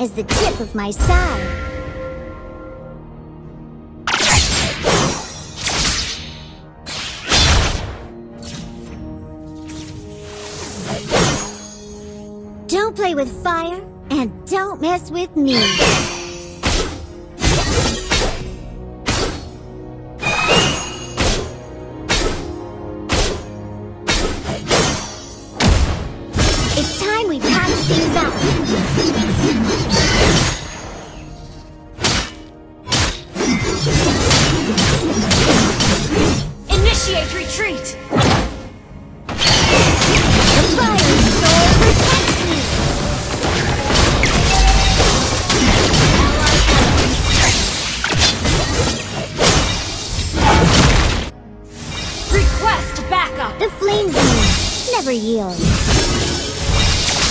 as the tip of my side. Don't play with fire, and don't mess with me. yield.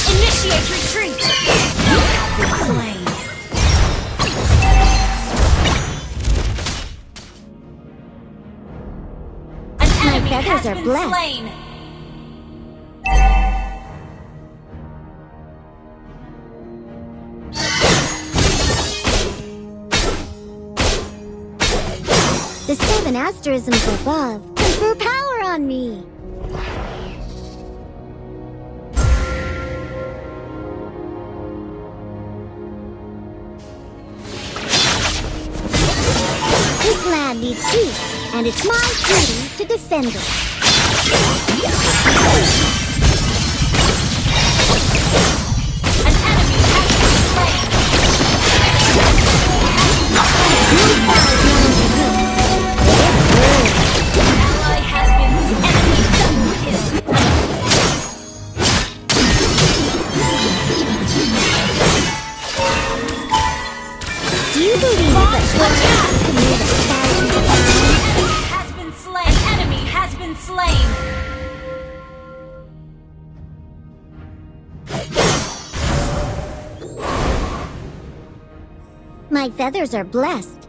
Initiate retreat! Slain. An enemy My brothers are blessed. Slain. The seven asterisms above confer power on me! land needs peace, and it's my duty to defend it. Five. My feathers are blessed.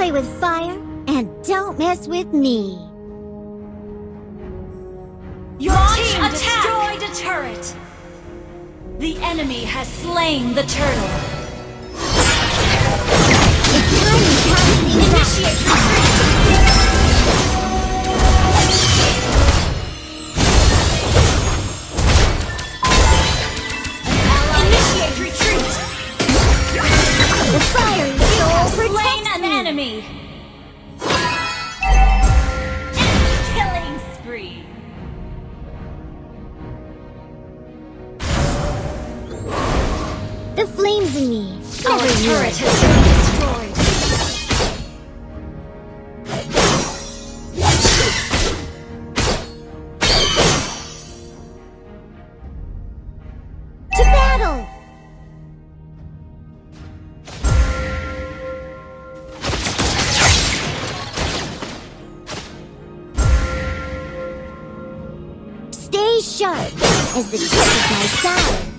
play with fire, and don't mess with me. Your Launch team attack. destroyed a turret! The enemy has slain the turtle. It's Initiate retreat! sharp as the tip of my side.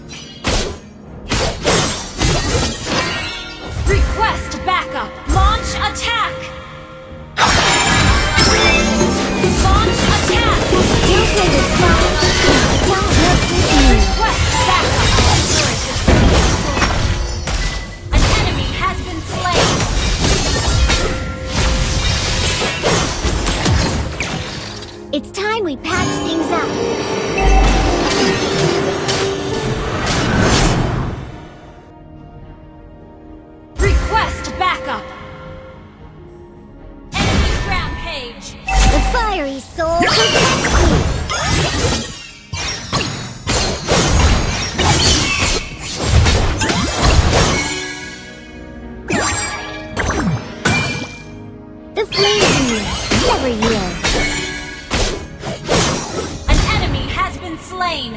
slain!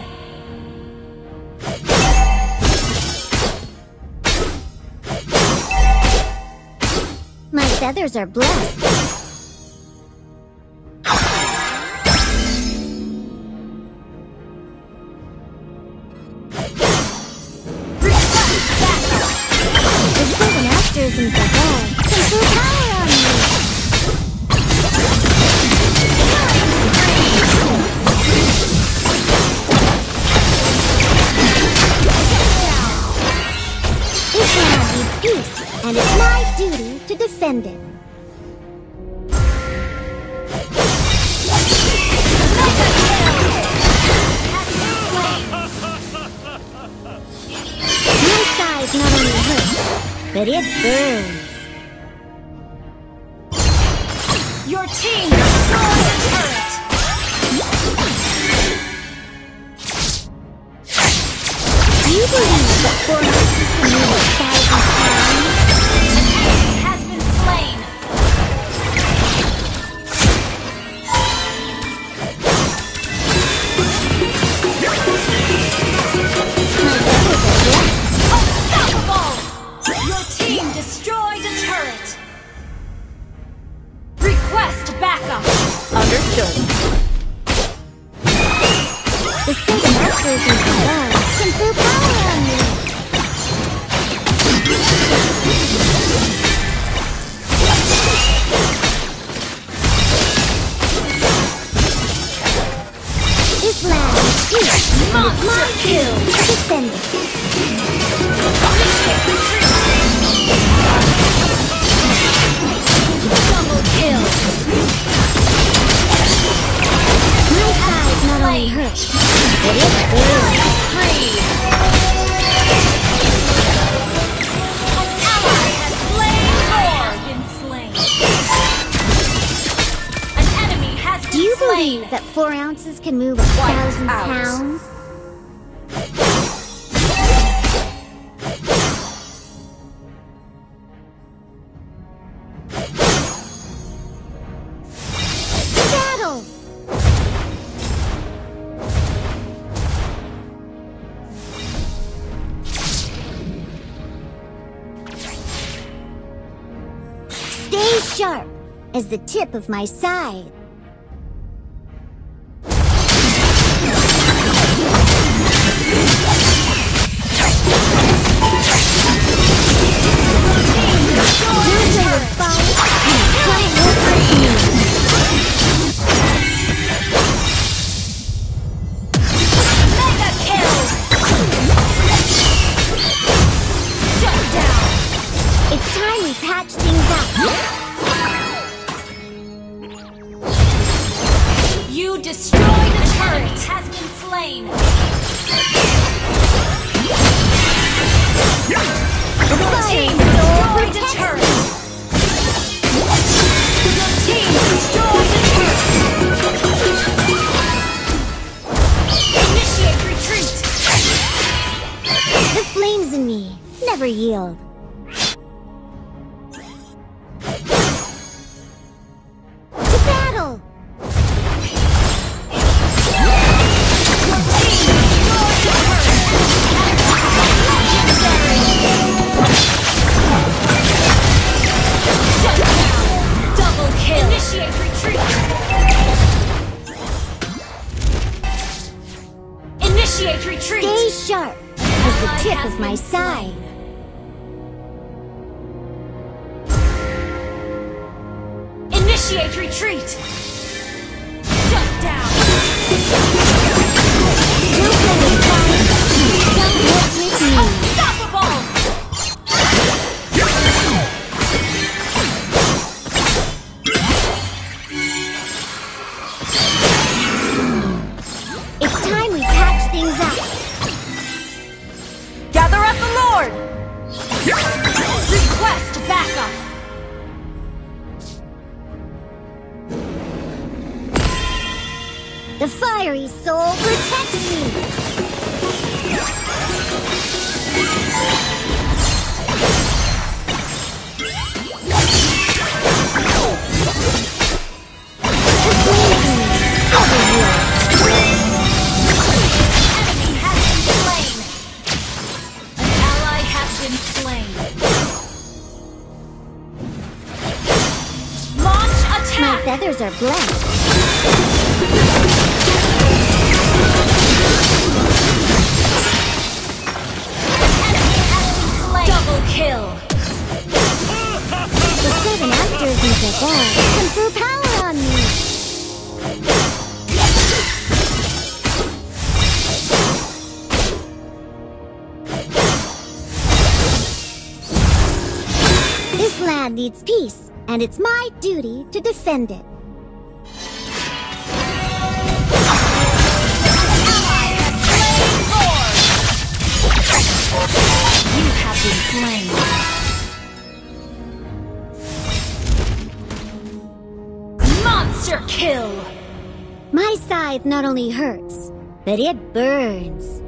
My feathers are blessed. His after is in Control power! offended. Your size not only hurts, but it burns. Kill. Not only. An ally has slain An enemy has Do you believe that four ounces can move a thousand pounds? Stay sharp as the tip of my scythe. Never yield. To battle! Double kill! Initiate retreat! Initiate retreat! Stay sharp as the tip of my scythe. Initiate retreat! Ally has been slain. Launch My feathers are blessed. This land needs peace, and it's my duty to defend it. Ally has slain Lord! You have been slain. Monster kill! My scythe not only hurts, but it burns.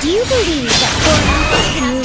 Do you believe that four